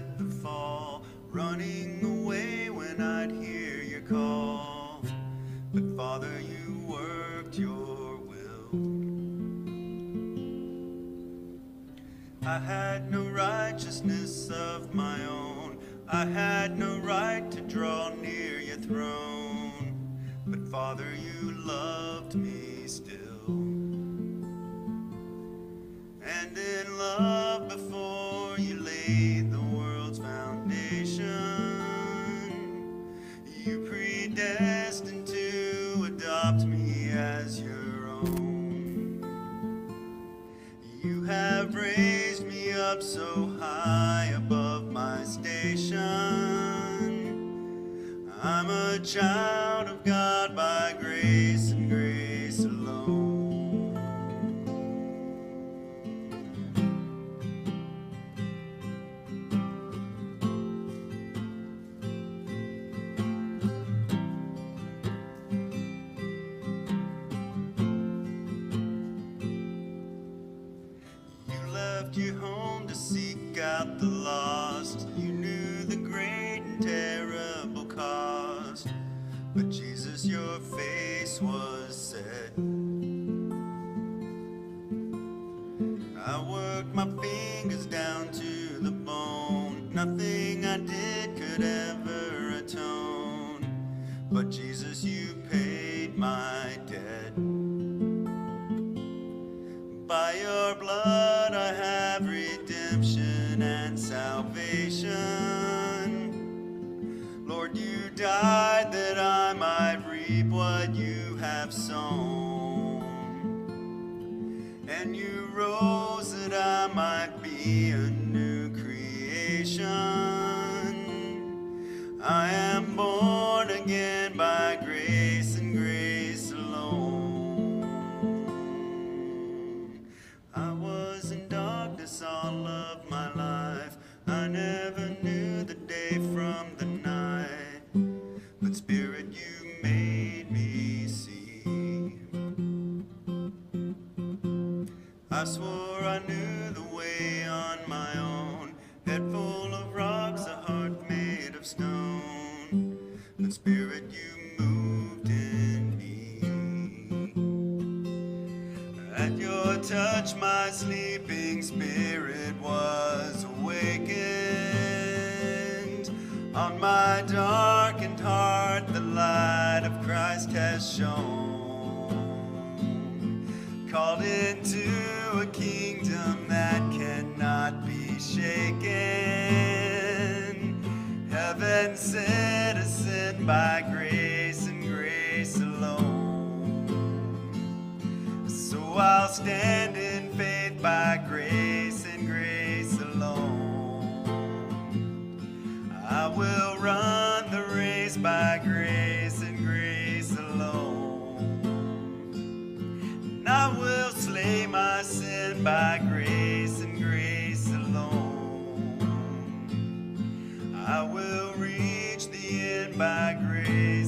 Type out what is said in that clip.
at the fall, running away when I'd hear your call. But Father, you worked your will. I had no righteousness of my own. I had no right to draw near your throne. But Father, you loved me still. Adopt me as your own. You have raised me up so high above my station. I'm a child of God by grace and grace face was set. I worked my fingers down to the bone. Nothing I did could ever atone. But Jesus, you paid my debt. By your blood I have redemption and salvation. Lord, you died And you rose that I might be a new creation. I am born again by grace and grace alone. I was in darkness all of my life. I never knew the day from the I swore I knew the way on my own. Head full of rocks, a heart made of stone. But Spirit, you moved in me. At your touch, my sleeping spirit was awakened. On my darkened heart, the light of Christ has shone. Called into kingdom that cannot be shaken. Heaven citizen by grace and grace alone. So I'll stand in faith by grace and grace alone. I will run slay my sin by grace and grace alone. I will reach the end by grace.